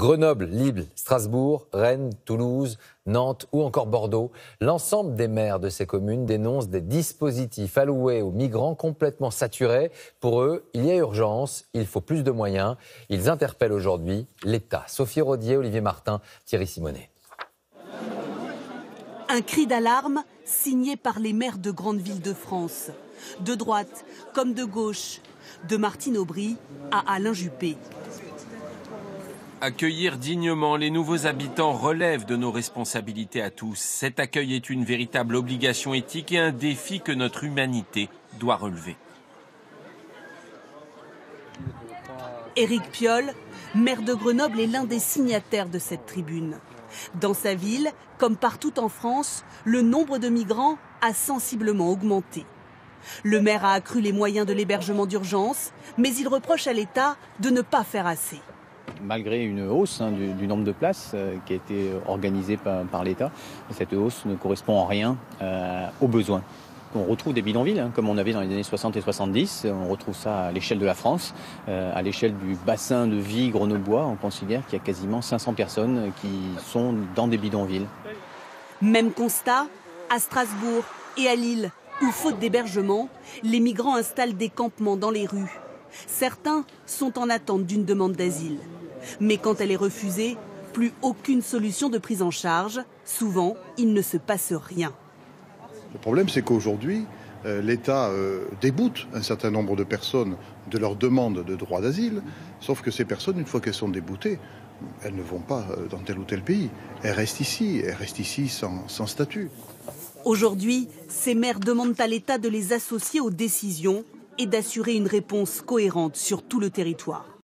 Grenoble, Lille, Strasbourg, Rennes, Toulouse, Nantes ou encore Bordeaux, l'ensemble des maires de ces communes dénoncent des dispositifs alloués aux migrants complètement saturés. Pour eux, il y a urgence, il faut plus de moyens. Ils interpellent aujourd'hui l'État. Sophie Rodier, Olivier Martin, Thierry Simonet. Un cri d'alarme signé par les maires de grandes villes de France, de droite comme de gauche, de Martine Aubry à Alain Juppé. Accueillir dignement les nouveaux habitants relève de nos responsabilités à tous. Cet accueil est une véritable obligation éthique et un défi que notre humanité doit relever. Éric Piolle, maire de Grenoble, est l'un des signataires de cette tribune. Dans sa ville, comme partout en France, le nombre de migrants a sensiblement augmenté. Le maire a accru les moyens de l'hébergement d'urgence, mais il reproche à l'État de ne pas faire assez. Malgré une hausse hein, du, nombre de places euh, qui a été organisée par, l'État, cette hausse ne correspond en rien euh, aux besoins. On retrouve des bidonvilles, hein, comme on avait dans les années 60 et 70. On retrouve ça à l'échelle de la France. Euh, à l'échelle du bassin de vie grenoblois, on considère qu'il y a quasiment 500 personnes qui sont dans des bidonvilles. Même constat à Strasbourg et à Lille, où, faute d'hébergement, les migrants installent des campements dans les rues. Certains sont en attente d'une demande d'asile. Mais quand elle est refusée, plus aucune solution de prise en charge. Souvent, il ne se passe rien. Le problème, c'est qu'aujourd'hui, euh, l'État euh, déboute un certain nombre de personnes de leur demande de droit d'asile, sauf que ces personnes, une fois qu'elles sont déboutées, elles ne vont pas euh, dans tel ou tel pays. Elles restent ici, elles restent ici sans, sans statut. Aujourd'hui, ces maires demandent à l'État de les associer aux décisions et d'assurer une réponse cohérente sur tout le territoire.